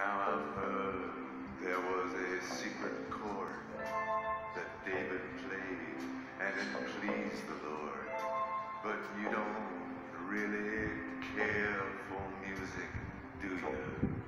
Now I've heard there was a secret chord that David played, and it pleased the Lord. But you don't really care for music, do you?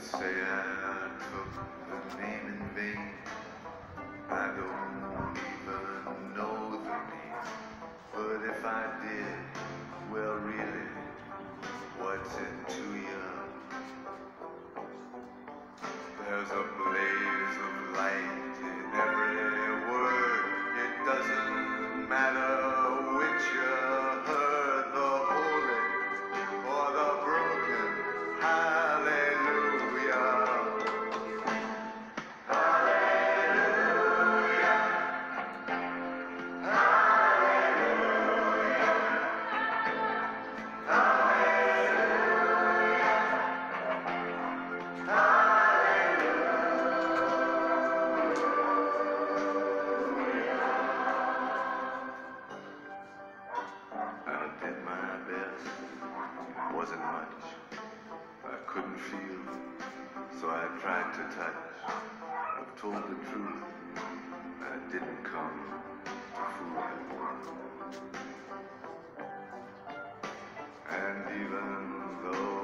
say I took the name in vain. I don't wasn't much. I couldn't feel, so I tried to touch. I've told the truth. I didn't come to fool anyone. And even though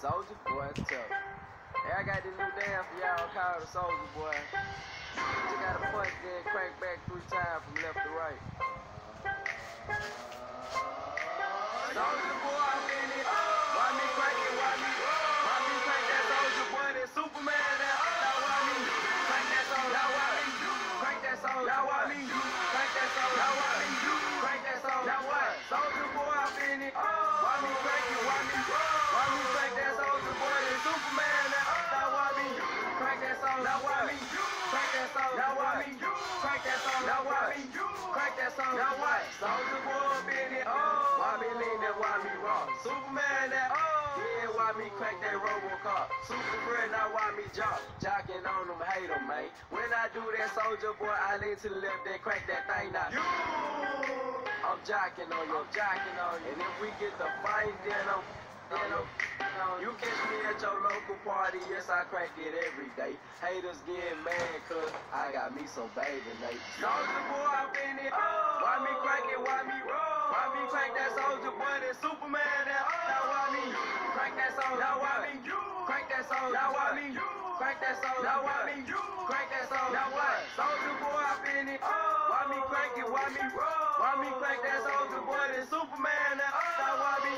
Soldier Boy Tough. Hey, I got this new dance for y'all called the Soldier Boy. You got a punch, then crank back three times from left to right. Soldier Boy, I'm in it. that song. Now what? Crank that song. Now what? Crank that song. Now what? Soldier boy, Benny. Oh, why me lean? That why me rock. Superman, that oh. Yeah, why me crank that Robocop? Super friend, now why me jock? Jocking on them, hate them, man. When I do that, soldier boy, I lean to the left, and crank that thing now. You! I'm jocking on you, I'm jocking on you. And if we get the fight, then I'm you catch me at your local party, yes, I crank it every day. Haters get mad, cause I got me some baby Nate. Soldier boy, I'm in it. Why me crank it, why me roll? Why me crank that soldier boy, that Superman, that Now why me crank that soldier Now why me crank that soldier Now why me crank that soldier Now why me? Crank that soldier Now what? Soldier boy, I'm in it. Why me crank it, why me? Roll? Why me crank that soldier boy, that Superman, that Now why me?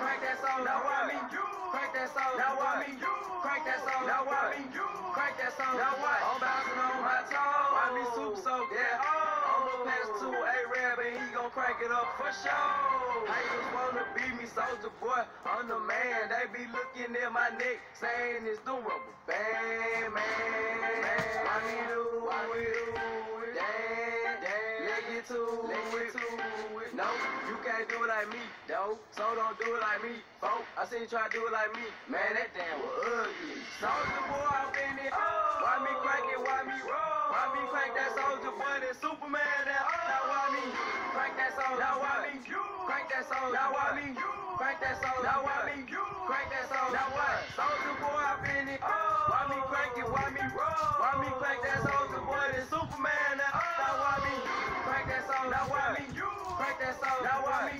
Crank that soldier Now why me? Crank that soldier Now why me? Crank that soldier Now why me? Crank that soldier Now what? I'm bouncing on my toes. Why me super soaked? Yeah. Oh. I'ma pass to A-Rab and he gon' crank it up for sure. Haters wanna be me, soldier boy. I'm the man. They be looking at my neck, saying it's the rubber band, man. Why me do it? Damn, damn. Let get to it. No, you can't do it like me, though. So don't do it like me, folk. I seen you try to do it like me. Man, that damn was ugly. Soldier boy, I'm in it. Why me crank it? Why me roll? Why me crank that soldier boy? That Superman, that Now why me crank that soldier? Now why me crank that soldier? Now why me crank that soldier? Now why me crank that soldier? Now what? Soldier boy, I'm in it. Oh. Why me crank it? Why me roll? Why me crank that soldier boy? That Superman, Now why me crank that soldier? Now why me crank that soldier? Now why me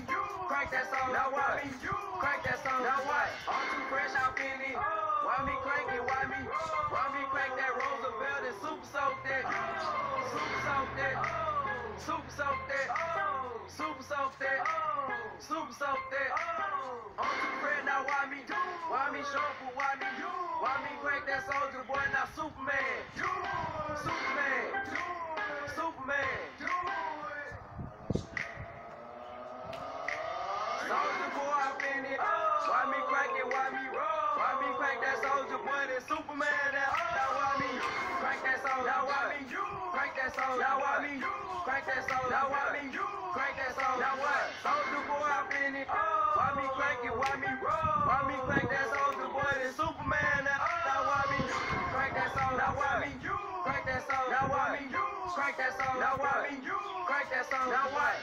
crank that soldier? Now why me crank that soldier? Now what? I'm too fresh, I'm in it. Oh. Why me crank it? Why me? Why me crank that Roosevelt and super soak that? Oh. Super soak that. Super soak that. Super soak that. Super soak that. I'm too fresh now. Why me? Why me sharper? Why me? You. Why me crank that soldier boy? Now Superman. Superman. Superman. Soldier boy, in it. Why me it? Why me roll? Why me that soldier boy? That Superman, that Now why me crank that soldier? Now why me crank that soldier? Now why me crank that soldier? Now why me crank it? Why me roll? Why me crank that soldier boy? Superman, that oh. Now why me crank that soldier? Now why me crank that soldier? Now why me crank that soldier? Now why me crank that soldier? Now what?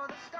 For the stars.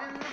So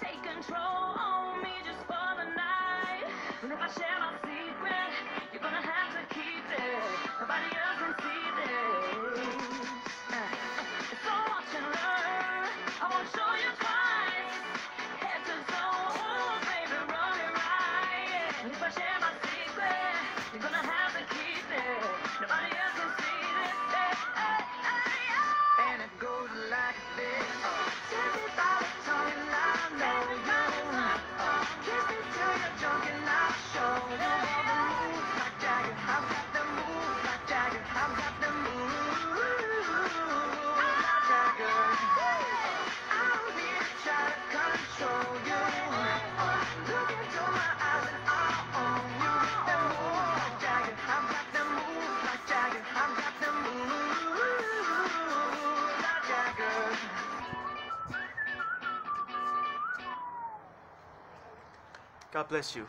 Take control me just for the night. If I share my secret, you're gonna have to keep it. Nobody else. God bless you.